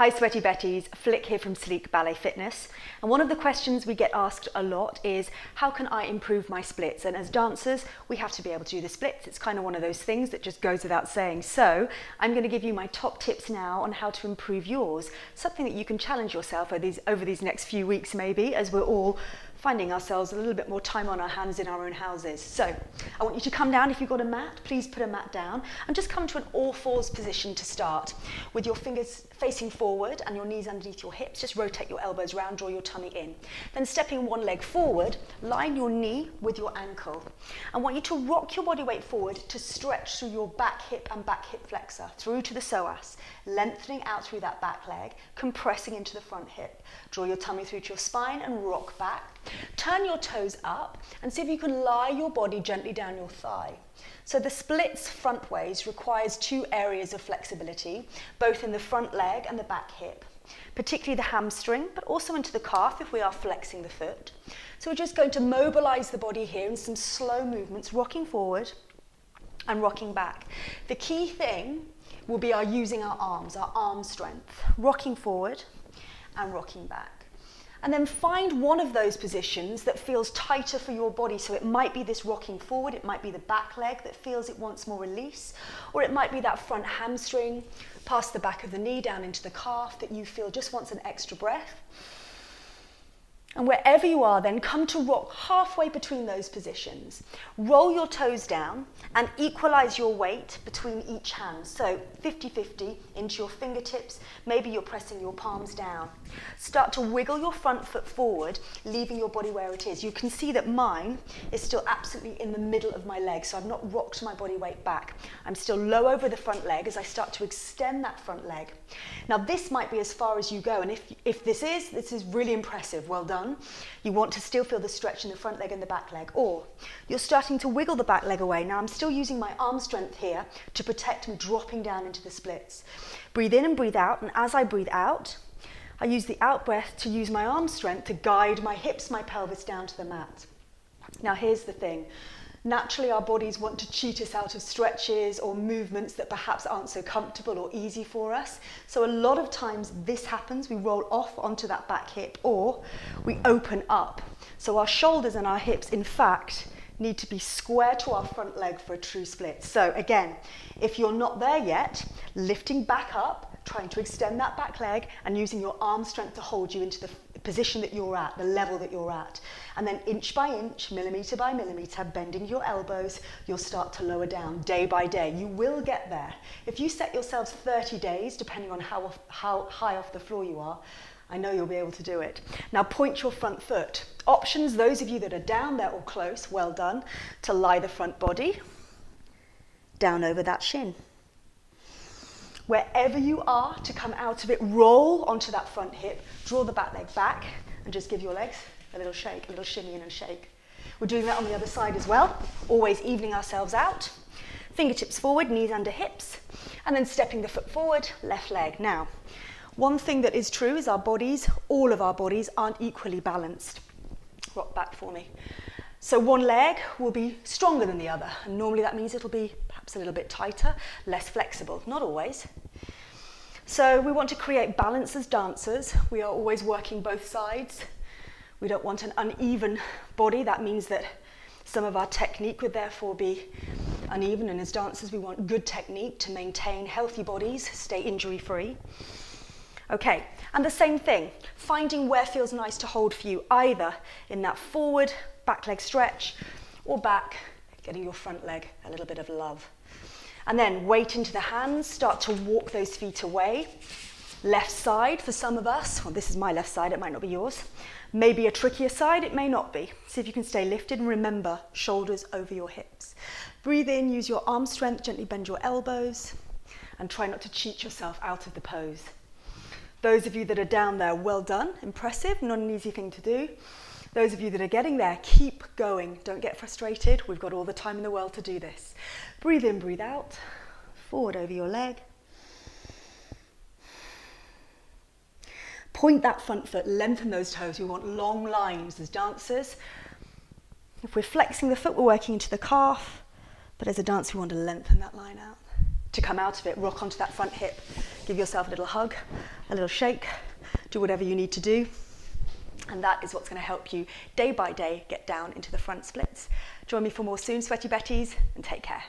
Hi Sweaty Betties, Flik here from Sleek Ballet Fitness. And one of the questions we get asked a lot is, how can I improve my splits? And as dancers, we have to be able to do the splits. It's kind of one of those things that just goes without saying. So I'm going to give you my top tips now on how to improve yours. Something that you can challenge yourself over these, over these next few weeks maybe, as we're all finding ourselves a little bit more time on our hands in our own houses. So I want you to come down. If you've got a mat, please put a mat down and just come to an all fours position to start with your fingers facing forward and your knees underneath your hips. Just rotate your elbows round, draw your tummy in. Then stepping one leg forward, line your knee with your ankle. I want you to rock your body weight forward to stretch through your back hip and back hip flexor through to the psoas, lengthening out through that back leg, compressing into the front hip. Draw your tummy through to your spine and rock back. Turn your toes up and see if you can lie your body gently down your thigh. So the splits front ways requires two areas of flexibility, both in the front leg and the back hip, particularly the hamstring, but also into the calf if we are flexing the foot. So we're just going to mobilize the body here in some slow movements, rocking forward and rocking back. The key thing will be our using our arms, our arm strength, rocking forward and rocking back. And then find one of those positions that feels tighter for your body. So it might be this rocking forward, it might be the back leg that feels it wants more release, or it might be that front hamstring past the back of the knee down into the calf that you feel just wants an extra breath. And wherever you are, then come to rock halfway between those positions. Roll your toes down and equalize your weight between each hand. So 50-50 into your fingertips. Maybe you're pressing your palms down. Start to wiggle your front foot forward, leaving your body where it is. You can see that mine is still absolutely in the middle of my leg, so I've not rocked my body weight back. I'm still low over the front leg as I start to extend that front leg. Now this might be as far as you go, and if, if this is, this is really impressive, well done done, you want to still feel the stretch in the front leg and the back leg. Or you're starting to wiggle the back leg away. Now I'm still using my arm strength here to protect me dropping down into the splits. Breathe in and breathe out. And as I breathe out, I use the out breath to use my arm strength to guide my hips, my pelvis down to the mat. Now here's the thing. Naturally, our bodies want to cheat us out of stretches or movements that perhaps aren't so comfortable or easy for us. So a lot of times this happens, we roll off onto that back hip or we open up. So our shoulders and our hips, in fact, need to be square to our front leg for a true split. So again, if you're not there yet, lifting back up, trying to extend that back leg and using your arm strength to hold you into the position that you're at, the level that you're at. And then inch by inch, millimeter by millimeter, bending your elbows, you'll start to lower down day by day. You will get there. If you set yourselves 30 days, depending on how, how high off the floor you are, I know you'll be able to do it. Now point your front foot. Options, those of you that are down there or close, well done, to lie the front body down over that shin wherever you are to come out of it, roll onto that front hip, draw the back leg back, and just give your legs a little shake, a little shimmy in and shake. We're doing that on the other side as well, always evening ourselves out. Fingertips forward, knees under hips, and then stepping the foot forward, left leg. Now, one thing that is true is our bodies, all of our bodies, aren't equally balanced. Rock back for me. So one leg will be stronger than the other, and normally that means it'll be perhaps a little bit tighter, less flexible. Not always. So we want to create balance as dancers. We are always working both sides. We don't want an uneven body. That means that some of our technique would therefore be uneven. And as dancers, we want good technique to maintain healthy bodies, stay injury free. Okay, and the same thing, finding where feels nice to hold for you, either in that forward back leg stretch or back, getting your front leg a little bit of love. And then weight into the hands, start to walk those feet away. Left side for some of us, well, this is my left side, it might not be yours. Maybe a trickier side, it may not be. See if you can stay lifted and remember, shoulders over your hips. Breathe in, use your arm strength, gently bend your elbows, and try not to cheat yourself out of the pose. Those of you that are down there, well done, impressive, not an easy thing to do. Those of you that are getting there, keep going. Don't get frustrated. We've got all the time in the world to do this. Breathe in, breathe out. Forward over your leg. Point that front foot, lengthen those toes. We want long lines as dancers. If we're flexing the foot, we're working into the calf. But as a dancer, we want to lengthen that line out. to come out of it, rock onto that front hip, give yourself a little hug, a little shake, do whatever you need to do. And that is what's going to help you day by day get down into the front splits. Join me for more soon, Sweaty Betties, and take care.